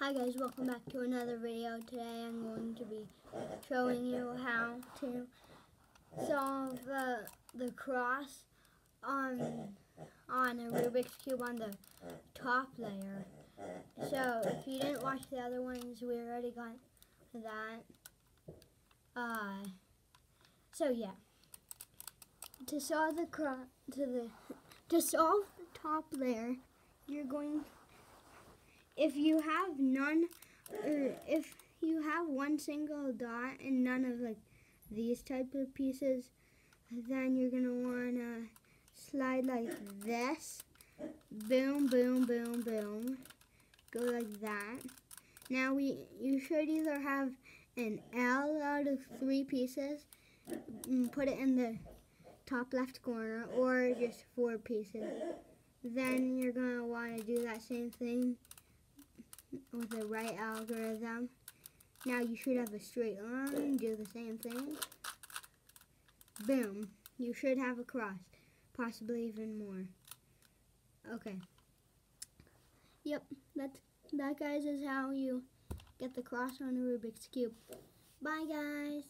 Hi guys, welcome back to another video. Today I'm going to be showing you how to solve uh, the cross on, on a Rubik's Cube on the top layer. So if you didn't watch the other ones, we already got that. Uh, so yeah, to solve the cross, to the, to solve the top layer, you're going if you have none, or if you have one single dot and none of like these type of pieces, then you're gonna wanna slide like this. Boom, boom, boom, boom. Go like that. Now we, you should either have an L out of three pieces, and put it in the top left corner, or just four pieces. Then you're gonna wanna do that same thing with the right algorithm. Now you should have a straight line, do the same thing. Boom. You should have a cross, possibly even more. Okay. Yep, that's, that guys is how you get the cross on a Rubik's Cube. Bye guys.